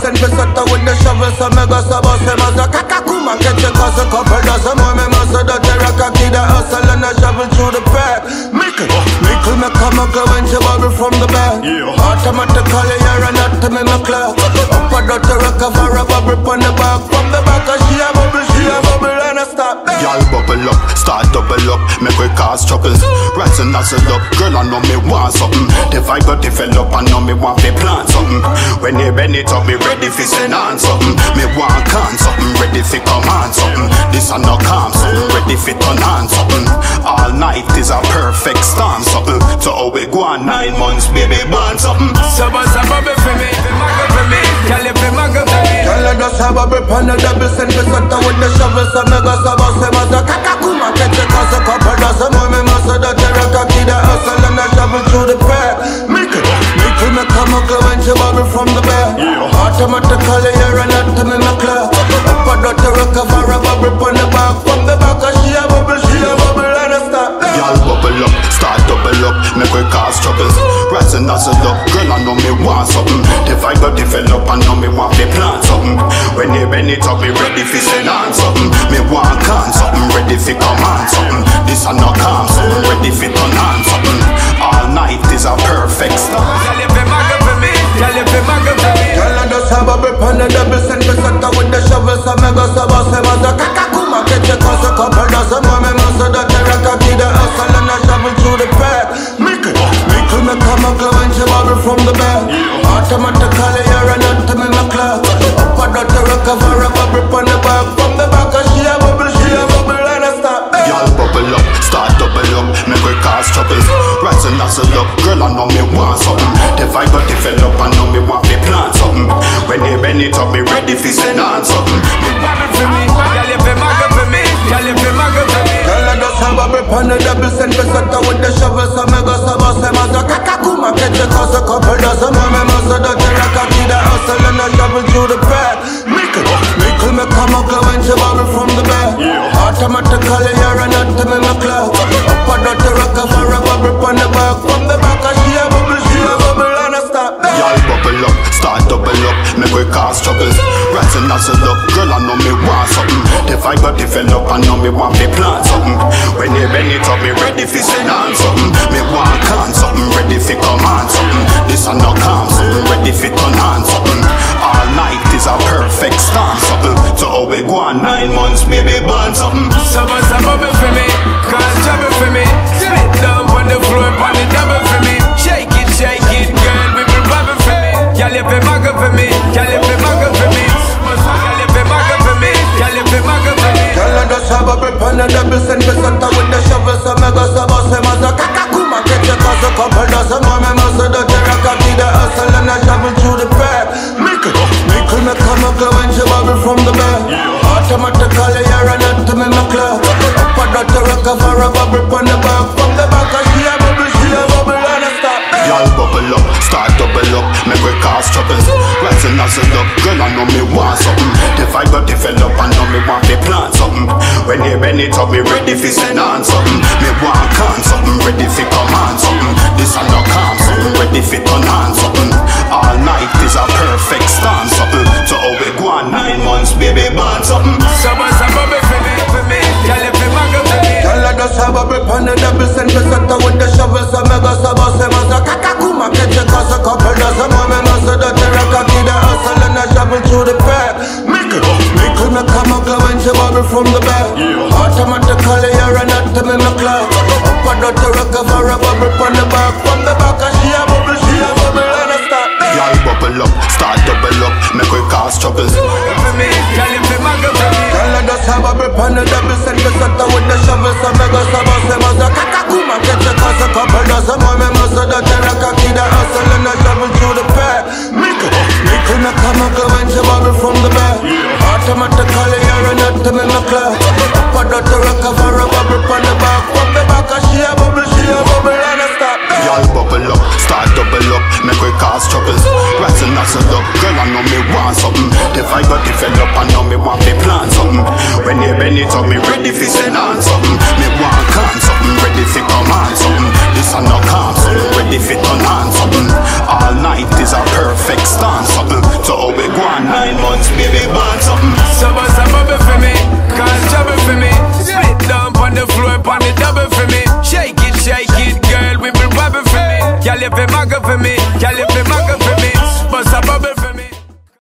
send for sutta with the shovel So me go so bust him as a kakakuma a cause a couple dozen more Me must have the rocky the hustle and I shovel through the pack. Mickle, Mickle me come and go into bubble from the back Automatically you're not to me my clock Up a dirty rock for a bubble on From the back make we cause troubles Rise and nuzzle up, girl I know me want something. The vibe will develop, I know me want to plant something. When they bend it up, me ready for send on something. Me want can something, ready for come on something. This a no calm something, ready for turn on something. All night is a perfect storm something. So how we go on nine months, baby born something. So bust a bubble for me, magga for me, girl if you magga for me. Girl, I just have a grip on the double send for sutta with the shovel So me go so bust him as a kakakuma Catch a cause a couple dozen Me must have the rocky the hustle and I shovel through the pack Mickle, Mickle me come and go into bubble from the back Automatically you're not to me my clock Up a dirty rock for a bubble on the back From the back cause she a bubble, she a bubble and I stop. Y'all bubble up, start double up, make we cause troubles Rise and nuzzle up, girl I know me want something. The vibe will develop, I know me want to plant something When they bend it up, me ready for send on something. Me want can something, ready for come on something. This a no calm something, ready for turn on something. All night is a perfect storm. Girl if you magga for me, girl if you magga for me. Girl, I just have a grip on the double send for sutta with the shovel So me go so bust him as a kakakuma Catch a cause a couple dozen more Me must have the rocky the hustle and I shovel through the pack. Mickle, Mickle me come and go into bubble from the back troubles. Rise and nuzzle up, girl I know me want something. The vibe will develop, I know me want to plant something. When they bend it up, me ready for send on something. Me Bubble for me, girl if you magga for me, girl if you magga for me. Girl, I just have a grip on the double send for sutta with the shovel So me go so bust him as a kakakuma Catch a cause a couple dozen more Vibe will develop, I know me want to plant something. When they bend it up, me ready for send on something. Me want can something, ready come on something. This a no calm something, ready for turn on something. All night is a perfect storm something. So how we go on nine months, maybe born something. So bust a bubble for me, Girl, I just have a grip on the double send for sutta with the shovel So me go so bust him as a kakakuma Catch a cause a couple dozen more Me must have the rocky the hustle and I shovel through the pack Mickle, Mickle me come and go into bubble from the back Automatically you're not to me my clock Up a rock for a bubble on the back I know me want something. The vibe will develop, I know me want to plant something. When they bend it up, me ready for send on something. Me want can something, ready come on something. This a no calm something, ready for turn on something. All night is a perfect storm Automatically you're not to me my clock Up a dirty rock for a bubble on the back From the back cause she a bubble, she a bubble and I stop Y'all bubble up, start double up, make we cause troubles For me, you magga for me. Girl, I just have a grip on the double send for sutta with the shovel So me go so bust him as a kakakuma Catch a cause a couple dozen more something The vibe got developed and now me want to plan something. When you bend it up, me ready for send on something.